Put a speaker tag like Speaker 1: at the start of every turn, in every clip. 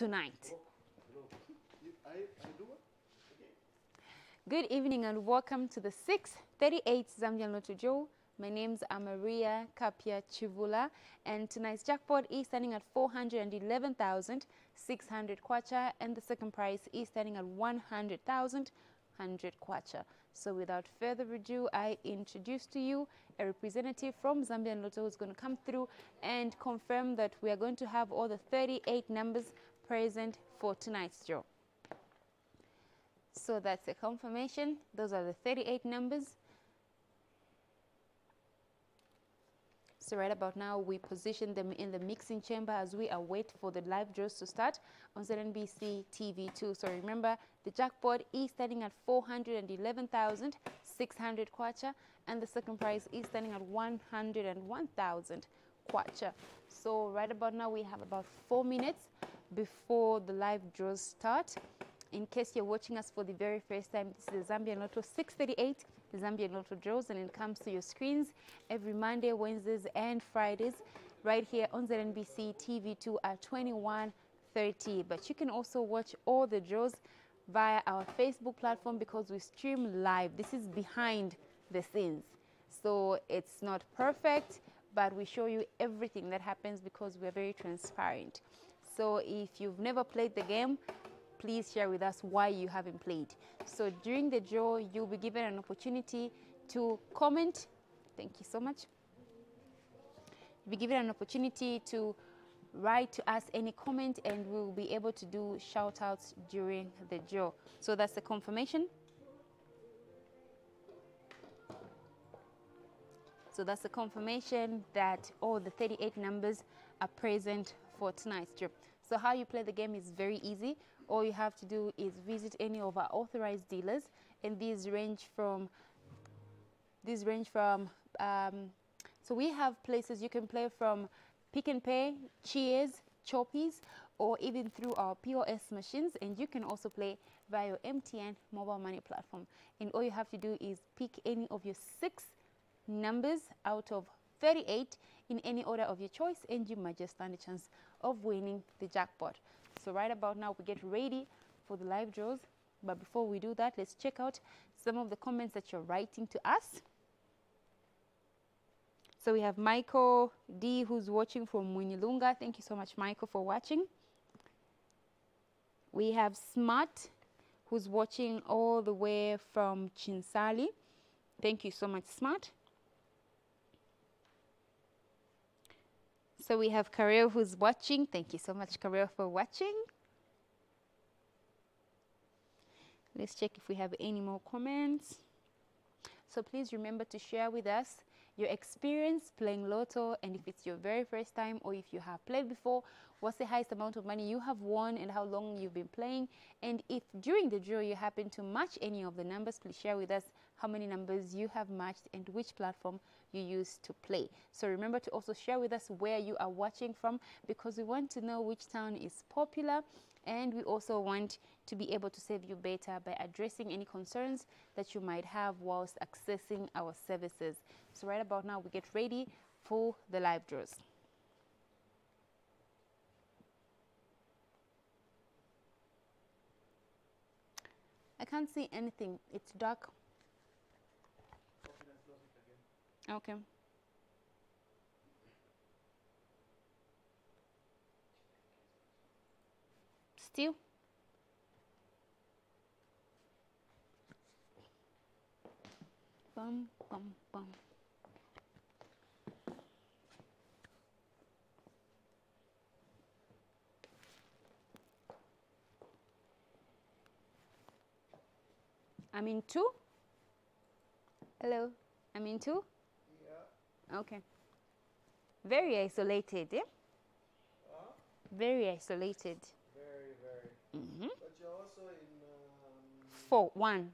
Speaker 1: tonight. Good evening and welcome to the 638 Zambian Lotto Draw. My name's Maria Kapia Chivula and tonight's jackpot is standing at 411,600 kwacha and the second prize is standing at 100,000 100 kwacha. So without further ado, I introduce to you a representative from Zambian Lotto who's going to come through and confirm that we are going to have all the 38 numbers present for tonight's draw. So that's a confirmation. Those are the 38 numbers. So right about now, we position them in the mixing chamber as we await for the live draws to start on ZNBC TV2. So remember, the jackpot is standing at 411,600 kwacha, and the second prize is standing at 101,000 kwacha. So right about now, we have about four minutes before the live draws start. In case you're watching us for the very first time, this is the Zambian Lotto 638, the Zambian Lotto draws, and it comes to your screens every Monday, Wednesdays, and Fridays, right here on ZNBC TV2 at 21:30. But you can also watch all the draws via our Facebook platform because we stream live. This is behind the scenes, so it's not perfect, but we show you everything that happens because we're very transparent. So if you've never played the game, please share with us why you haven't played. So during the draw, you'll be given an opportunity to comment. Thank you so much. You'll be given an opportunity to write to us any comment and we'll be able to do shout outs during the draw. So that's the confirmation. So that's the confirmation that all the 38 numbers are present for tonight's draw. So how you play the game is very easy all you have to do is visit any of our authorized dealers and these range from these range from um, so we have places you can play from Pick n Pay, Cheers, Choppies, or even through our POS machines. And you can also play via your MTN mobile money platform. And all you have to do is pick any of your six numbers out of 38 in any order of your choice, and you might just stand a chance of winning the jackpot. So right about now, we get ready for the live draws. But before we do that, let's check out some of the comments that you're writing to us. So we have Michael D who's watching from Mwinilunga. Thank you so much, Michael, for watching. We have Smart who's watching all the way from Chinsali. Thank you so much, Smart. So we have Karel who's watching. Thank you so much, Karel, for watching. Let's check if we have any more comments. So please remember to share with us your experience playing Lotto and if it's your very first time or if you have played before, what's the highest amount of money you have won and how long you've been playing. And if during the draw you happen to match any of the numbers, please share with us how many numbers you have matched and which platform you use to play. So remember to also share with us where you are watching from because we want to know which town is popular and we also want to be able to serve you better by addressing any concerns that you might have whilst accessing our services. So right about now, we get ready for the live draws. Can't see anything. It's dark. Okay. Still? Bum, bum, bum. I'm in two? Hello, I'm in two? Yeah. Okay. Very isolated, yeah? Huh? Very isolated.
Speaker 2: Very, very.
Speaker 1: Mm -hmm.
Speaker 2: But you're also in... Um,
Speaker 1: Four, one.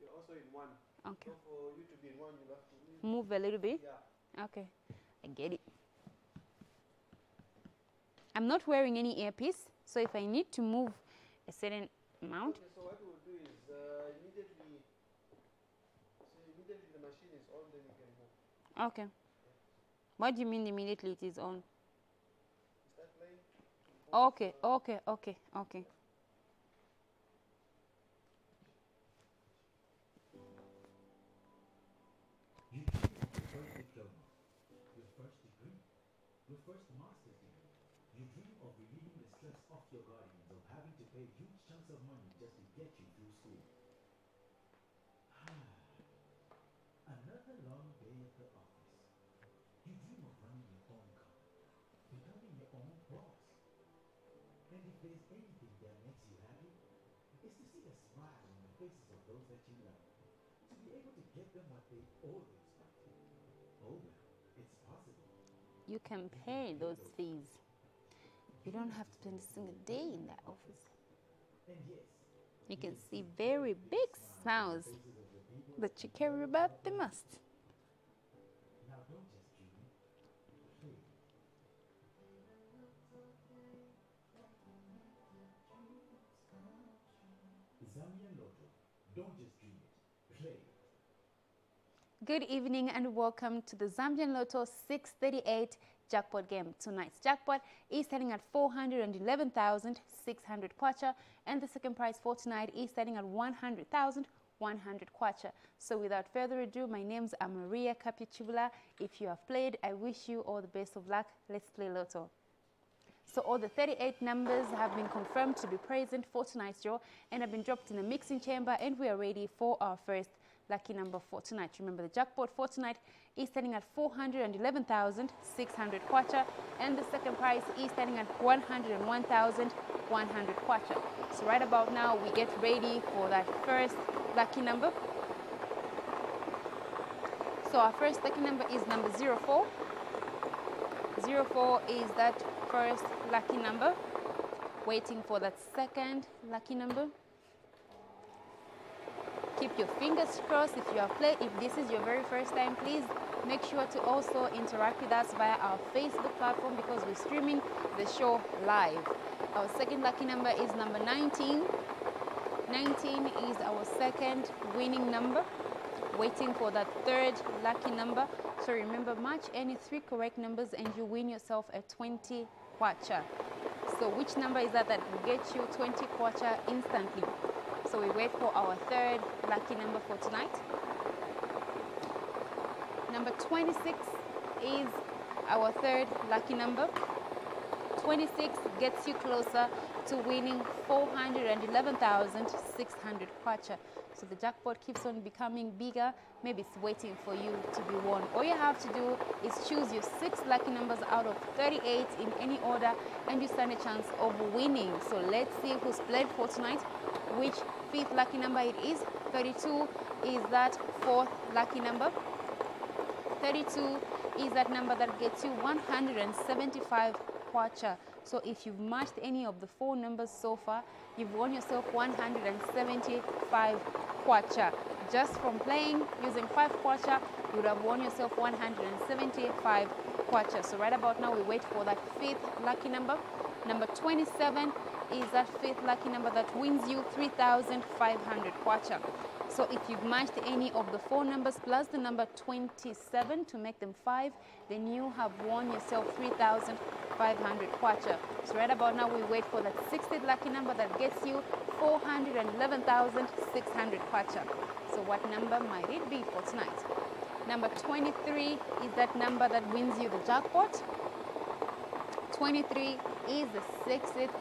Speaker 2: You're also in one.
Speaker 1: Okay.
Speaker 2: So for you to be in one, you have to move.
Speaker 1: Move a little bit?
Speaker 2: Yeah.
Speaker 1: Okay, I get it. I'm not wearing any earpiece, so if I need to move a certain amount,
Speaker 2: Okay, so what we'll do is uh, immediately... So immediately the machine is on, then you can move.
Speaker 1: okay. What do you mean immediately it is on?
Speaker 2: You start playing.
Speaker 1: Okay, okay, okay, okay.
Speaker 3: Pay huge chunks of money just to get you through school. Ah, another long day at the office. You dream of running your own becoming your own boss. And if there's anything that makes you happy, it's to see a smile on the faces of those that you love. To be able to get them what they always. Oh it's possible.
Speaker 1: You can pay those fees. You don't have to spend a single day in that office. You can see very big smiles that you care about the most. Good evening and welcome to the Zambian Lotto 638 jackpot game. Tonight's jackpot is standing at 411,600 kwacha and the second prize for tonight is standing at 100,100 kwacha. So without further ado, my name's Maria Capichula. If you have played, I wish you all the best of luck. Let's play Lotto. So all the 38 numbers have been confirmed to be present for tonight's draw and have been dropped in the mixing chamber and we are ready for our first lucky number for tonight. Remember the jackpot for tonight is standing at 411,600 kwacha and the second prize is standing at 101,100 kwacha. So right about now we get ready for that first lucky number. So our first lucky number is number 04. 04 is that first lucky number. Waiting for that second lucky number. Keep your fingers crossed if you have played. If this is your very first time, please make sure to also interact with us via our Facebook platform because we're streaming the show live. Our second lucky number is number 19. 19 is our second winning number. Waiting for that third lucky number. So remember, match any three correct numbers and you win yourself a 20 kwacha. So which number is that that will get you 20 kwacha instantly? So we wait for our third lucky number for tonight. Number 26 is our third lucky number. 26 gets you closer to winning 411,600 kwacha. So the jackpot keeps on becoming bigger. Maybe it's waiting for you to be won. All you have to do is choose your six lucky numbers out of 38 in any order and you stand a chance of winning. So let's see who's played for tonight, which fifth lucky number it is. 32 is that fourth lucky number. 32 is that number that gets you 175 kwacha. So if you've matched any of the four numbers so far, you've won yourself 175 kwacha. Just from playing using 5 kwacha, you would have won yourself 175 kwacha. So right about now, we wait for that fifth lucky number. Number 27 is that fifth lucky number that wins you 3,500 kwacha. So if you've matched any of the four numbers plus the number 27 to make them five, then you have won yourself 3,500 kwacha. So right about now, we wait for that 60th lucky number that gets you 411,600 kwacha. So what number might it be for tonight? Number 23 is that number that wins you the jackpot. 23 is the 60th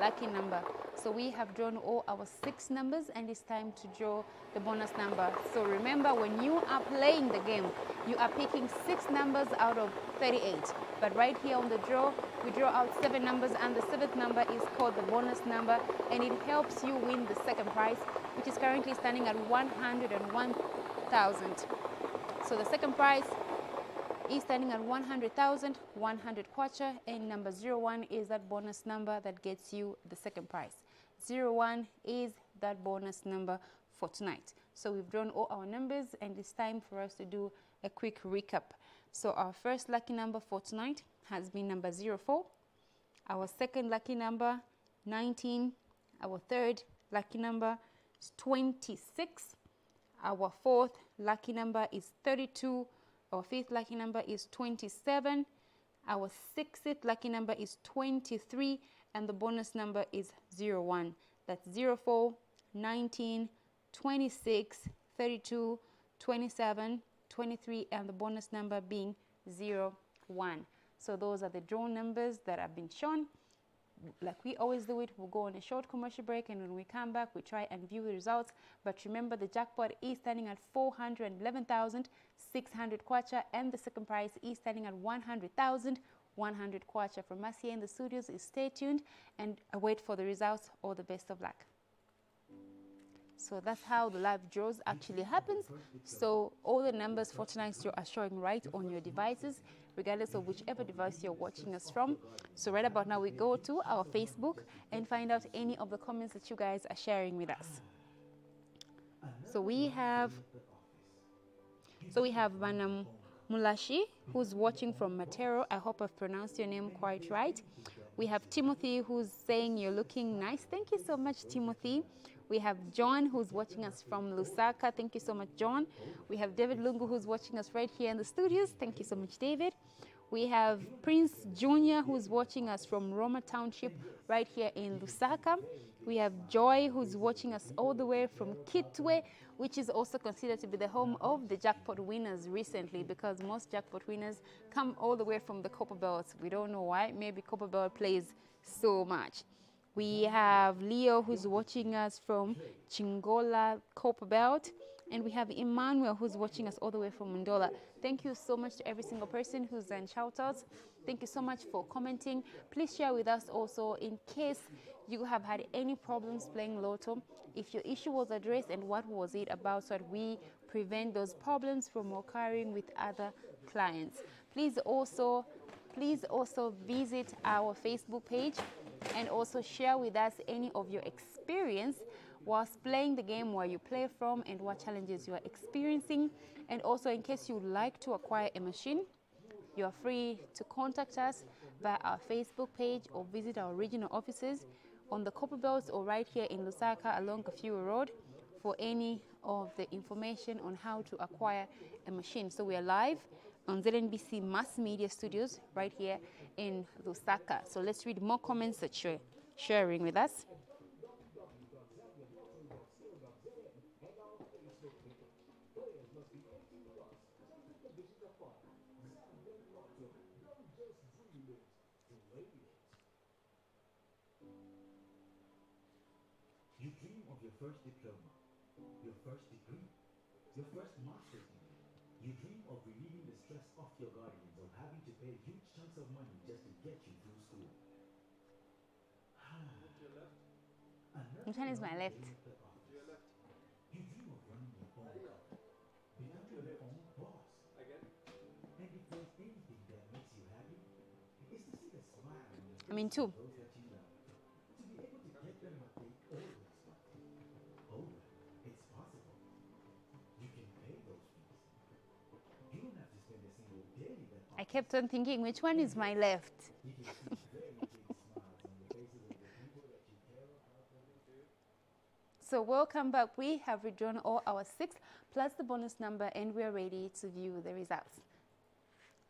Speaker 1: lucky number. So we have drawn all our six numbers and it's time to draw the bonus number. So remember when you are playing the game, you are picking six numbers out of 38. But right here on the draw, we draw out seven numbers and the seventh number is called the bonus number and it helps you win the second prize, which is currently standing at 101,000. So the second prize is standing at 100,000, 100 kwacha, and number 01 is that bonus number that gets you the second prize. 01 is that bonus number for tonight. So we've drawn all our numbers and it's time for us to do a quick recap. So our first lucky number for tonight has been number 04. Our second lucky number, 19. Our third lucky number is 26. Our fourth lucky number is 32. Our fifth lucky number is 27. Our sixth lucky number is 23. and the bonus number is 01. That's 04, 19, 26, 32, 27, 23, and the bonus number being 01. So those are the draw numbers that have been shown. Like we always do it, we'll go on a short commercial break and when we come back, we try and view the results. But remember, the jackpot is standing at 411,600 kwacha and the second prize is standing at 100,100 kwacha. From us here in the studios is stay tuned and await for the results. All the best of luck. So that's how the live draws actually happens. So all the numbers for tonight's draw are showing right on your devices, regardless of whichever device you're watching us from. So right about now, we go to our Facebook and find out any of the comments that you guys are sharing with us. So we have, so we have Vanam Mulashi, who's watching from Matero. I hope I've pronounced your name quite right. We have Timothy, who's saying you're looking nice. Thank you so much, Timothy. We have John, who's watching us from Lusaka. Thank you so much, John. We have David Lungu, who's watching us right here in the studios. Thank you so much, David. We have Prince Junior, who's watching us from Roma Township, right here in Lusaka. We have Joy, who's watching us all the way from Kitwe, which is also considered to be the home of the jackpot winners recently, because most jackpot winners come all the way from the Copper Belt. We don't know why. Maybe Copper Belt plays so much. We have Leo who's watching us from Chingola Copper Belt. And we have Emmanuel who's watching us all the way from Mandola. Thank you so much to every single person who's done shout outs. Thank you so much for commenting. Please share with us also in case you have had any problems playing Lotto. If your issue was addressed and what was it about so that we prevent those problems from occurring with other clients. Please also please also visit our Facebook page and also share with us any of your experience whilst playing the game, where you play from and what challenges you are experiencing. And also in case you'd like to acquire a machine, you are free to contact us via our Facebook page or visit our regional offices on the Copper Belts or right here in Lusaka along Kafue Road for any of the information on how to acquire a machine. So we are live on ZNBC Mass Media Studios right here in Lusaka. So let's read more comments that you're sharing with us.
Speaker 3: You dream of your first diploma, your first degree, your first master's. You dream of relieving the stress off your guardians of having to pay huge chunks of money just to get you through school. Another
Speaker 1: Which one is my left?
Speaker 3: day at the office. You dream of running your own company, becoming your own boss. And if there's anything that makes you happy, it's to see the smile
Speaker 1: I mean,
Speaker 3: faces
Speaker 1: two. Kept on thinking, which one is my left? So welcome back. We have redrawn all our six plus the bonus number and we're ready to view the results.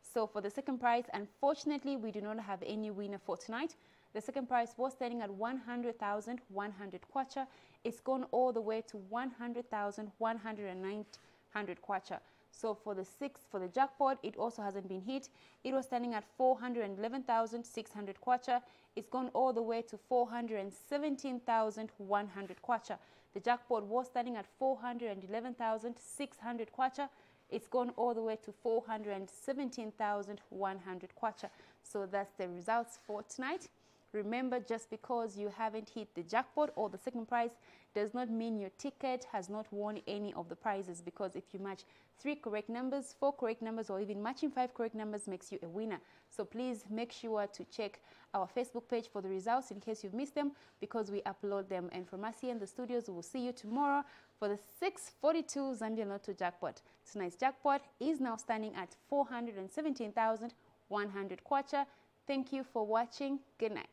Speaker 1: So for the second prize, unfortunately, we do not have any winner for tonight. The second prize was standing at 100,100 kwacha. It's gone all the way to 100,100 kwacha. So for the sixth, for the jackpot, it also hasn't been hit. It was standing at 411,600 kwacha. It's gone all the way to 417,100 kwacha. The jackpot was standing at 411,600 kwacha. It's gone all the way to 417,100 kwacha. So that's the results for tonight. Remember, just because you haven't hit the jackpot or the second prize does not mean your ticket has not won any of the prizes because if you match three correct numbers, four correct numbers, or even matching five correct numbers makes you a winner. So please make sure to check our Facebook page for the results in case you've missed them because we upload them. And from us here in the studios, we will see you tomorrow for the 642 Zambian Lotto jackpot. Tonight's jackpot is now standing at 417,100 kwacha. Thank you for watching. Good night.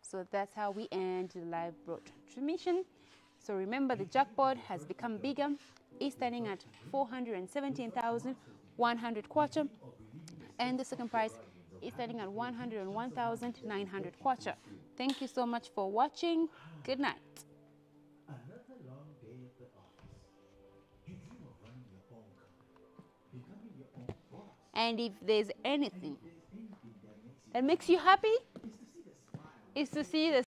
Speaker 1: So that's how we end the live transmission. So remember the jackpot has become bigger. It's standing at 417,100 kwacha. And the second prize
Speaker 3: is standing at 101,900 kwacha. Thank you so much for watching. Good night. And if there's anything
Speaker 1: That makes you
Speaker 3: happy, is to see the